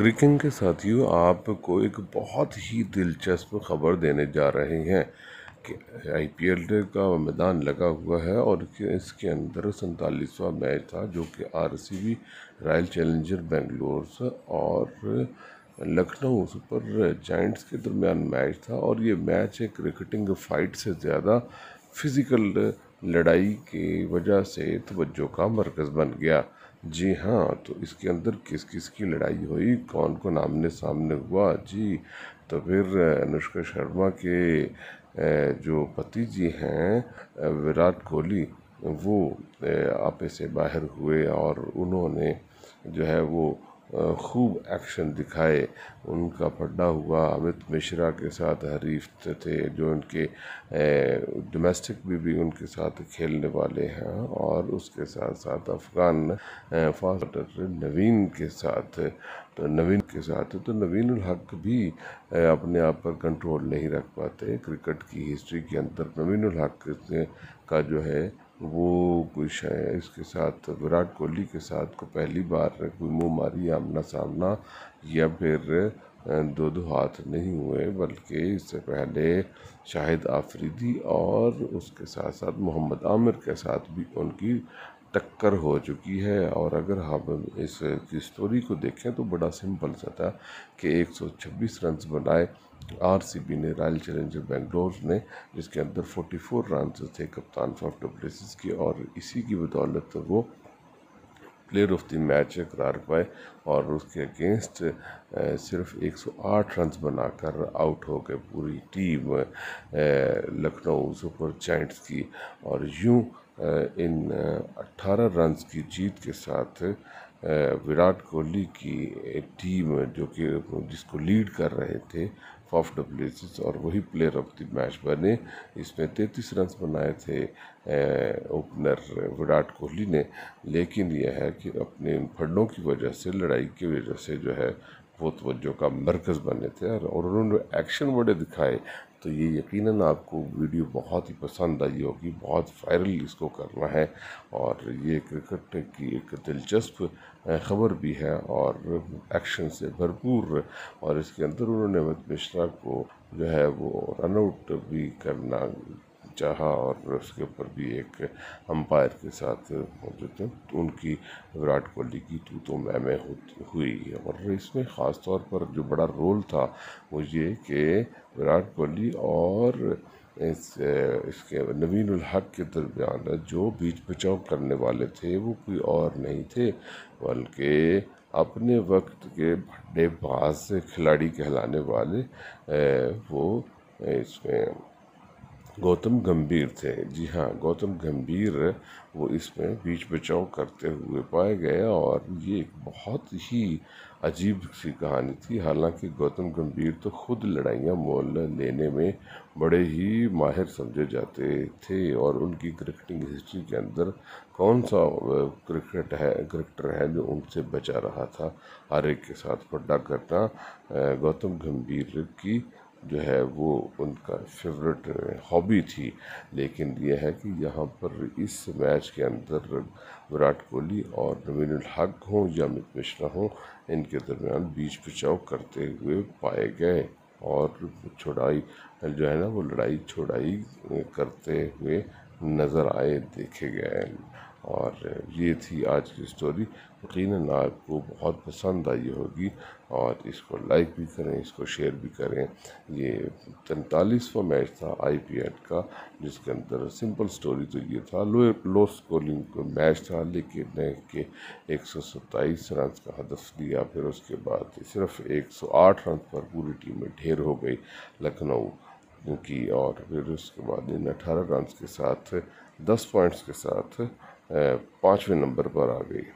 Cricket के साथियों, आपको एक बहुत ही दिलचस्प खबर देने जा रहे हैं कि आईपीएल का मैदान लगा हुआ है और इसके अंदर सैंतालीसवा मैच था जो कि आरसीबी, रॉयल चैलेंजर बेंगलोर और लखनऊ सुपर जाइंट्स के दरमियान मैच था और ये मैच एक क्रिकेटिंग फाइट से ज़्यादा फ़िज़िकल लड़ाई की वजह से तवज्जो का मरकज़ बन गया। जी हाँ तो इसके अंदर किस किस की लड़ाई हुई? कौन कौन आमने सामने हुआ? जी तो फिर अनुष्का शर्मा के जो पति जी हैं विराट कोहली, वो आपे से बाहर हुए और उन्होंने जो है वो खूब एक्शन दिखाए। उनका पड्डा हुआ, अमित मिश्रा के साथ हरीफ थे जो उनके डोमेस्टिक भी भी उनके साथ खेलने वाले हैं और उसके साथ साथ अफ़गान फास्ट नवीन के साथ तो नवीन के साथ तो नवीन हक भी अपने आप पर कंट्रोल नहीं रख पाते। क्रिकेट की हिस्ट्री के अंदर नवीन हक का जो है वो कुछ है, इसके साथ, विराट कोहली के साथ को पहली बार कोई मुँह मारी, आमना सामना, या फिर दो दो हाथ नहीं हुए, बल्कि इससे पहले शाहिद आफरीदी और उसके साथ साथ मोहम्मद आमिर के साथ भी उनकी टक्कर हो चुकी है। और अगर हम इस, की स्टोरी को देखें तो बड़ा सिंपल सा था कि 126 रन बनाए आरसीबी ने, रॉयल चैलेंजर बेंगलोर ने, जिसके अंदर 44 रन थे कप्तान फाफ डुप्लेसिस की, और इसी की बदौलत वो प्लेयर ऑफ़ द मैच करार पाए और उसके अगेंस्ट सिर्फ़ 108 रन बनाकर आउट हो गए पूरी टीम लखनऊ सुपर जाइंट्स की और यूँ इन 18 रन की जीत के साथ विराट कोहली की टीम जो कि, जिसको लीड कर रहे थे फॉफ डब्ल्यूसिस और वही प्लेयर ऑफ़ द मैच बने। इसमें तैंतीस रन बनाए थे ओपनर विराट कोहली ने। लेकिन यह है कि अपने फंडों की वजह से, लड़ाई की वजह से जो है वो तवज्जो का मरकज़ बने थे, और उन्होंने एक्शन बड़े दिखाए। तो ये यकीनन आपको वीडियो बहुत ही पसंद आई होगी, बहुत वायरल इसको करना है और ये क्रिकेट की एक दिलचस्प ख़बर भी है और एक्शन से भरपूर और इसके अंदर उन्होंने अमित मिश्रा को जो है वो रनआउट भी करना चाहा और उसके ऊपर भी एक अंपायर के साथ मौजूद थे तो उनकी विराट कोहली की तू तो मैं में हुई और इसमें ख़ास तौर पर जो बड़ा रोल था वो ये कि विराट कोहली और इस, इसके नवीन हक के दरमियान जो बीच बचाव करने वाले थे वो कोई और नहीं थे, बल्कि अपने वक्त के बड़े बाज खिलाड़ी कहलाने वाले वो इसमें गौतम गंभीर थे। जी हाँ गौतम गंभीर वो इसमें बीच बचाव करते हुए पाए गए और ये एक बहुत ही अजीब सी कहानी थी। हालाँकि गौतम गंभीर तो खुद लड़ाइयाँ मोल लेने में बड़े ही माहिर समझे जाते थे और उनकी क्रिकेटिंग हिस्ट्री के अंदर कौन सा क्रिकेट है क्रिकेटर है जो उनसे बचा रहा था, हर एक के साथ पड्डा करना गौतम गंभीर की जो है वो उनका फेवरेट हॉबी थी। लेकिन यह है कि यहाँ पर इस मैच के अंदर विराट कोहली और नवीन हक हों या अमित मिश्रा हों, इनके दरमियान बीच बचाव करते हुए पाए गए और छोड़ाई जो है ना, वो लड़ाई छोड़ाई करते हुए नज़र आए, देखे गए। और ये थी आज की स्टोरी यकीन आपको बहुत पसंद आई होगी और इसको लाइक भी करें, इसको शेयर भी करें। ये तैंतालीसवा मैच था आई पी आईपीएल का, जिसके अंदर सिंपल स्टोरी तो ये था। लो लो स्कोरिंग मैच था, लेकिन के एक सौ सत्ताईस रन का हदफ दिया फिर उसके बाद सिर्फ़ एक सौ आठ रन पर पूरी टीम ढेर हो गई लखनऊ। की और फिर उसके बाद इन अठारह रन के साथ, दस पॉइंट्स के साथ पाँचवें नंबर पर आ गई।